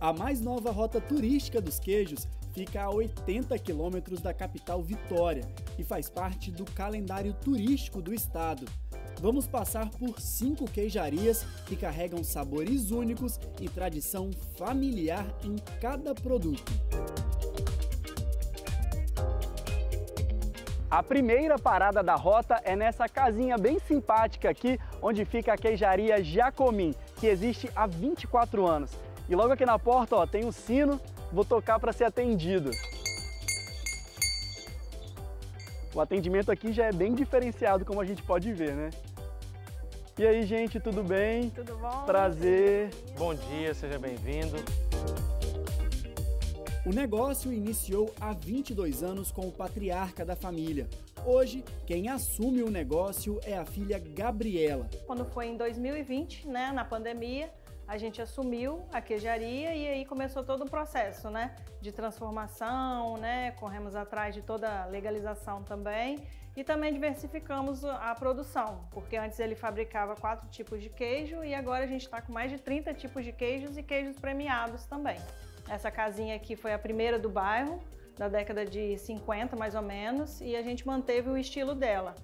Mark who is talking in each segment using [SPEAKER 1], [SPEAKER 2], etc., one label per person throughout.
[SPEAKER 1] A mais nova rota turística dos queijos fica a 80 quilômetros da capital Vitória e faz parte do calendário turístico do estado. Vamos passar por cinco queijarias que carregam sabores únicos e tradição familiar em cada produto. A primeira parada da rota é nessa casinha bem simpática aqui, onde fica a queijaria Jacomim, que existe há 24 anos. E logo aqui na porta ó, tem um sino, vou tocar para ser atendido. O atendimento aqui já é bem diferenciado, como a gente pode ver, né? E aí, gente, tudo bem?
[SPEAKER 2] Tudo bom?
[SPEAKER 1] Prazer.
[SPEAKER 3] Bom dia, seja bem-vindo.
[SPEAKER 1] O negócio iniciou há 22 anos com o patriarca da família. Hoje, quem assume o negócio é a filha Gabriela.
[SPEAKER 2] Quando foi em 2020, né, na pandemia, a gente assumiu a queijaria e aí começou todo o processo, né, de transformação, né, corremos atrás de toda a legalização também e também diversificamos a produção, porque antes ele fabricava quatro tipos de queijo e agora a gente está com mais de 30 tipos de queijos e queijos premiados também. Essa casinha aqui foi a primeira do bairro, da década de 50 mais ou menos, e a gente manteve o estilo dela.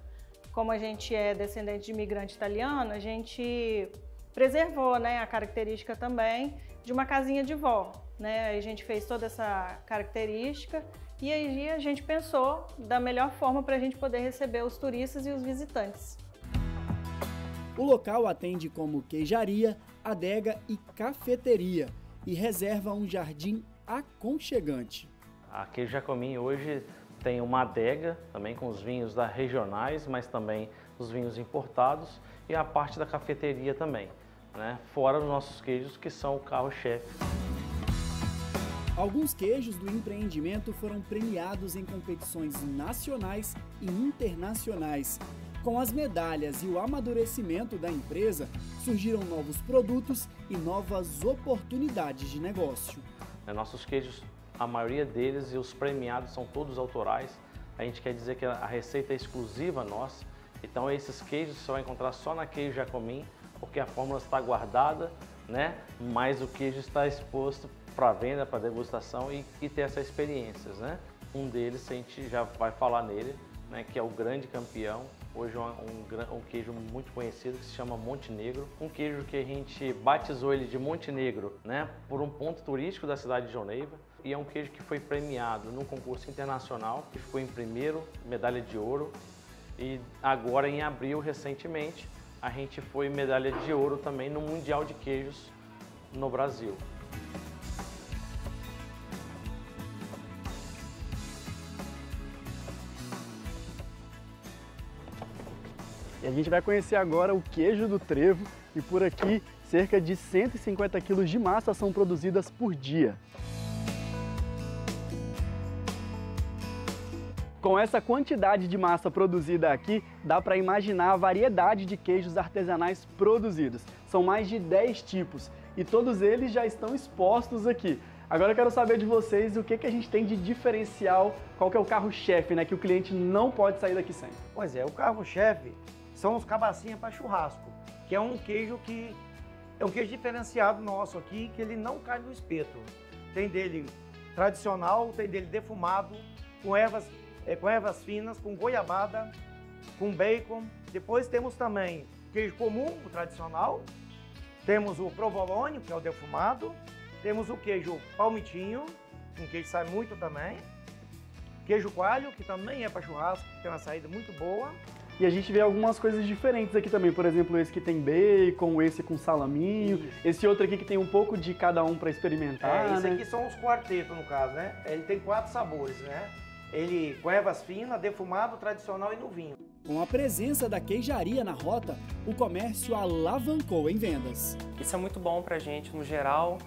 [SPEAKER 2] Como a gente é descendente de imigrante italiano, a gente preservou né, a característica também de uma casinha de vó. Né? A gente fez toda essa característica e aí a gente pensou da melhor forma para a gente poder receber os turistas e os visitantes.
[SPEAKER 1] O local atende como queijaria, adega e cafeteria e reserva um jardim aconchegante.
[SPEAKER 3] A Queijo Jacomim hoje tem uma adega também com os vinhos da regionais, mas também os vinhos importados e a parte da cafeteria também, né? fora os nossos queijos que são o carro-chefe.
[SPEAKER 1] Alguns queijos do empreendimento foram premiados em competições nacionais e internacionais com as medalhas e o amadurecimento da empresa, surgiram novos produtos e novas oportunidades de negócio.
[SPEAKER 3] É, nossos queijos, a maioria deles e os premiados são todos autorais. A gente quer dizer que a receita é exclusiva nossa. Então esses queijos você vai encontrar só na Queijo Jacomim, porque a fórmula está guardada, né? mas o queijo está exposto para venda, para degustação e, e ter essas experiências. Né? Um deles a gente já vai falar nele, né, que é o grande campeão. Hoje é um, um, um, queijo muito conhecido que se chama Montenegro. Um queijo que a gente batizou ele de Montenegro né, por um ponto turístico da cidade de Joneiva. E é um queijo que foi premiado num concurso internacional, que ficou em primeiro, medalha de ouro. E agora, em abril, recentemente, a gente foi medalha de ouro também no Mundial de Queijos no Brasil.
[SPEAKER 1] E a gente vai conhecer agora o queijo do trevo e por aqui cerca de 150 quilos de massa são produzidas por dia. Com essa quantidade de massa produzida aqui, dá para imaginar a variedade de queijos artesanais produzidos. São mais de 10 tipos e todos eles já estão expostos aqui. Agora eu quero saber de vocês o que, que a gente tem de diferencial, qual que é o carro-chefe, né, que o cliente não pode sair daqui sem.
[SPEAKER 4] Pois é, o carro-chefe são os cabacinhas para churrasco, que é um queijo que é um queijo diferenciado nosso aqui, que ele não cai no espeto. Tem dele tradicional, tem dele defumado, com ervas, é, com ervas finas, com goiabada, com bacon. Depois temos também queijo comum, o tradicional. Temos o provolone, que é o defumado. Temos o queijo palmitinho, um queijo que sai muito também. Queijo coalho, que também é para churrasco, que tem uma saída muito boa.
[SPEAKER 1] E a gente vê algumas coisas diferentes aqui também. Por exemplo, esse que tem bacon, esse com salaminho, Isso. esse outro aqui que tem um pouco de cada um para experimentar.
[SPEAKER 4] É, esse
[SPEAKER 1] né?
[SPEAKER 4] aqui são os quartetos, no caso, né? Ele tem quatro sabores, né? Ele com ervas finas, defumado, tradicional e no vinho.
[SPEAKER 1] Com a presença da queijaria na rota, o comércio alavancou em vendas.
[SPEAKER 5] Isso é muito bom pra gente no geral,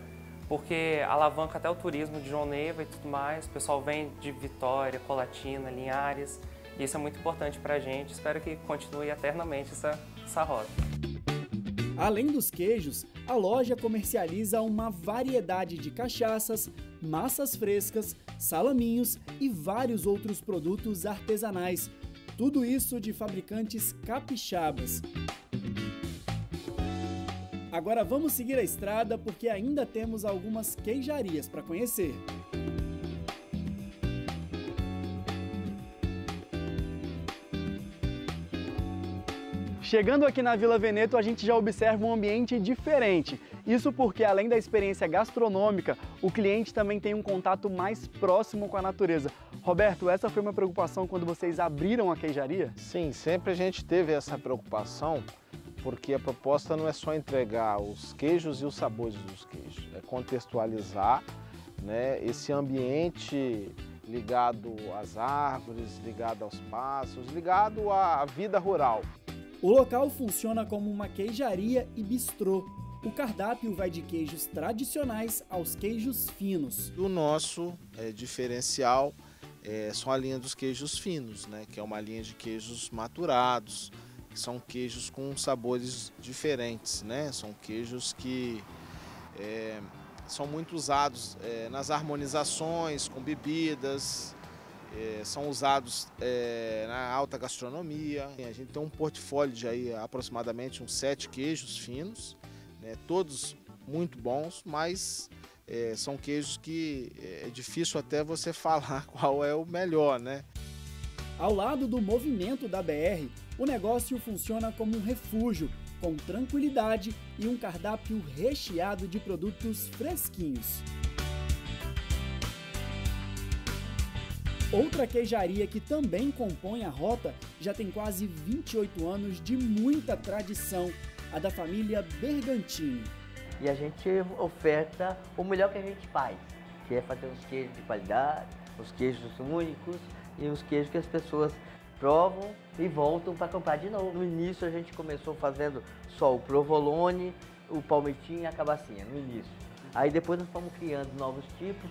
[SPEAKER 5] porque alavanca até o turismo de João Neiva e tudo mais. O pessoal vem de Vitória, Colatina, Linhares. Isso é muito importante para a gente, espero que continue eternamente essa, essa rota.
[SPEAKER 1] Além dos queijos, a loja comercializa uma variedade de cachaças, massas frescas, salaminhos e vários outros produtos artesanais. Tudo isso de fabricantes capixabas. Agora vamos seguir a estrada porque ainda temos algumas queijarias para conhecer. Chegando aqui na Vila Veneto, a gente já observa um ambiente diferente. Isso porque, além da experiência gastronômica, o cliente também tem um contato mais próximo com a natureza. Roberto, essa foi uma preocupação quando vocês abriram a queijaria?
[SPEAKER 6] Sim, sempre a gente teve essa preocupação, porque a proposta não é só entregar os queijos e os sabores dos queijos, é contextualizar né, esse ambiente ligado às árvores, ligado aos pássaros, ligado à vida rural.
[SPEAKER 1] O local funciona como uma queijaria e bistrô. O cardápio vai de queijos tradicionais aos queijos finos.
[SPEAKER 6] O nosso é, diferencial é, são a linha dos queijos finos, né, que é uma linha de queijos maturados, que são queijos com sabores diferentes, né? São queijos que é, são muito usados é, nas harmonizações com bebidas, é, são usados é, na alta gastronomia. A gente tem um portfólio de aí, aproximadamente uns sete queijos finos, né, todos muito bons, mas é, são queijos que é difícil até você falar qual é o melhor, né?
[SPEAKER 1] Ao lado do movimento da BR, o negócio funciona como um refúgio, com tranquilidade e um cardápio recheado de produtos fresquinhos. Outra queijaria que também compõe a rota já tem quase 28 anos de muita tradição, a da família Bergantini.
[SPEAKER 7] E a gente oferta o melhor que a gente faz, que é fazer os queijos de qualidade, os queijos únicos e os queijos que as pessoas provam e voltam para comprar de novo. No início a gente começou fazendo só o provolone, o palmitinho e a cabacinha, no início. Aí depois nós fomos criando novos tipos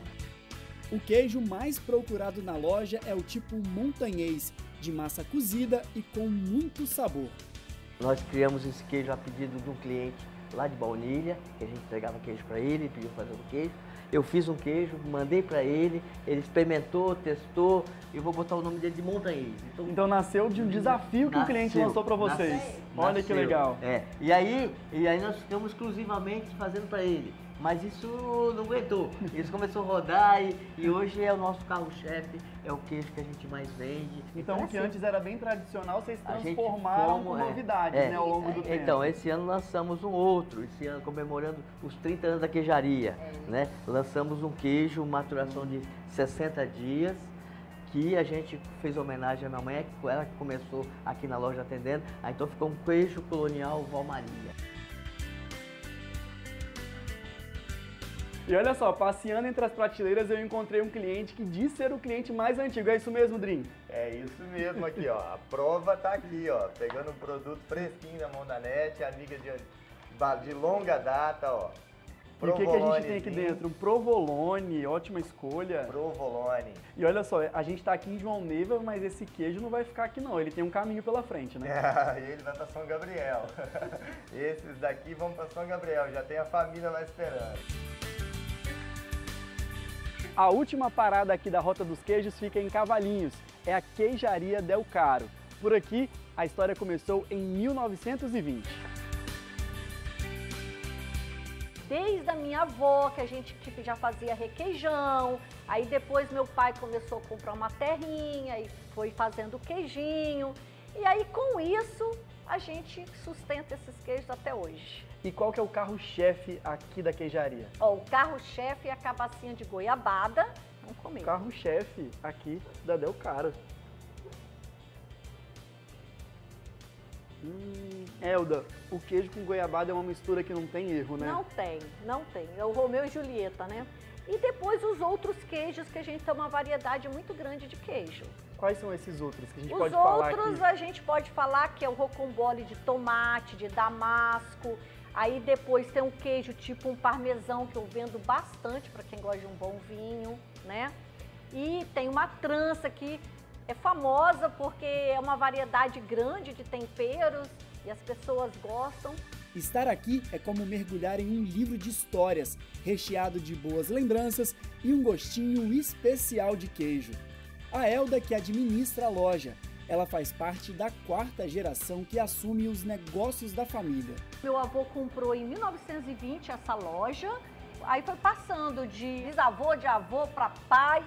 [SPEAKER 1] o queijo mais procurado na loja é o tipo montanhês, de massa cozida e com muito sabor.
[SPEAKER 7] Nós criamos esse queijo a pedido de um cliente lá de Baunilha, que a gente entregava queijo para ele, pediu fazer um queijo. Eu fiz um queijo, mandei para ele, ele experimentou, testou, e vou botar o nome dele de Montanhês.
[SPEAKER 1] Então, então nasceu de um desafio que nasceu, o cliente lançou para vocês. Nasceu, Olha nasceu, que legal.
[SPEAKER 7] É. E aí, e aí nós ficamos exclusivamente fazendo para ele. Mas isso não aguentou. Isso começou a rodar e, e hoje é o nosso carro-chefe, é o queijo que a gente mais vende.
[SPEAKER 1] Então, então o que assim, antes era bem tradicional, vocês transformaram com é, novidades é, né, ao longo do
[SPEAKER 7] tempo. Então, esse ano lançamos um outro, esse ano comemorando os 30 anos da queijaria. É. Né? Lançamos um queijo, maturação de 60 dias, que a gente fez homenagem à minha mãe, ela que começou aqui na loja atendendo. Aí, então ficou um queijo colonial Valmaria.
[SPEAKER 1] E olha só, passeando entre as prateleiras eu encontrei um cliente que diz ser o cliente mais antigo. É isso mesmo, Drim?
[SPEAKER 8] É isso mesmo aqui, ó. A prova tá aqui, ó. Pegando um produto fresquinho na mão da NET, amiga de, de longa data, ó.
[SPEAKER 1] E o que, que, a gente tem aqui dentro? Um provolone, ótima escolha.
[SPEAKER 8] Provolone.
[SPEAKER 1] E olha só, a gente está aqui em João Neiva, mas esse queijo não vai ficar aqui não, ele tem um caminho pela frente, né?
[SPEAKER 8] É, ele vai para São Gabriel. Esses daqui vão para São Gabriel, já tem a família lá esperando.
[SPEAKER 1] A última parada aqui da Rota dos Queijos fica em Cavalinhos, é a Queijaria Del Caro. Por aqui, a história começou em 1920.
[SPEAKER 9] Desde a minha avó, que a gente tipo, já fazia requeijão, aí depois meu pai começou a comprar uma terrinha e foi fazendo queijinho. E aí com isso a gente sustenta esses queijos até hoje.
[SPEAKER 1] E qual que é o carro-chefe aqui da queijaria?
[SPEAKER 9] Ó, o carro-chefe é a cabacinha de goiabada. Vamos comer.
[SPEAKER 1] Carro-chefe aqui da Del. Hum, Elda, o queijo com goiabada é uma mistura que não tem erro, né?
[SPEAKER 9] Não tem, não tem. É o Romeu e Julieta, né? E depois os outros queijos, que a gente tem uma variedade muito grande de queijo.
[SPEAKER 1] Quais são esses outros que a gente
[SPEAKER 9] os
[SPEAKER 1] pode falar?
[SPEAKER 9] Os outros a gente pode falar que é o rocambole de tomate, de damasco, Aí depois tem um queijo tipo um parmesão que eu vendo bastante para quem gosta de um bom vinho, né? E tem uma trança que é famosa porque é uma variedade grande de temperos e as pessoas gostam.
[SPEAKER 1] Estar aqui é como mergulhar em um livro de histórias, recheado de boas lembranças e um gostinho especial de queijo. A Elda que administra a loja ela faz parte da quarta geração que assume os negócios da família.
[SPEAKER 9] Meu avô comprou em 1920 essa loja, aí foi passando de bisavô, de avô para pai.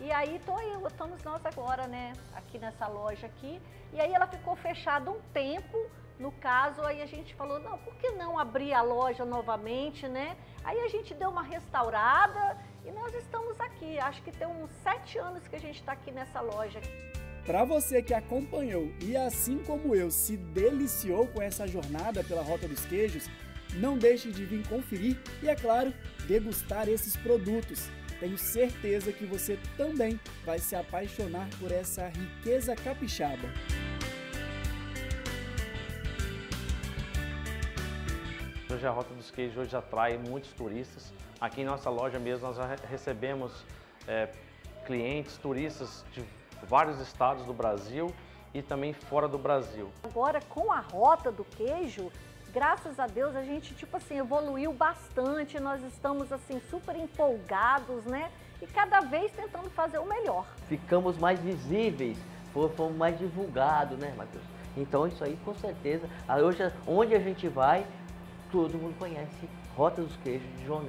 [SPEAKER 9] E aí tô eu, estamos nós agora, né, aqui nessa loja aqui. E aí ela ficou fechada um tempo, no caso, aí a gente falou, não, por que não abrir a loja novamente, né? Aí a gente deu uma restaurada e nós estamos aqui. Acho que tem uns sete anos que a gente está aqui nessa loja.
[SPEAKER 1] Para você que acompanhou e assim como eu se deliciou com essa jornada pela Rota dos Queijos, não deixe de vir conferir e, é claro, degustar esses produtos. Tenho certeza que você também vai se apaixonar por essa riqueza capixaba.
[SPEAKER 3] Hoje a Rota dos Queijos hoje atrai muitos turistas. Aqui em nossa loja mesmo nós já recebemos é, clientes, turistas de vários estados do Brasil e também fora do Brasil.
[SPEAKER 9] Agora com a Rota do Queijo, graças a Deus a gente tipo assim evoluiu bastante, nós estamos assim super empolgados, né? E cada vez tentando fazer o melhor.
[SPEAKER 7] Ficamos mais visíveis, fomos mais divulgados, né, Matheus? Então isso aí com certeza, hoje onde a gente vai, todo mundo conhece Rota dos Queijos de João.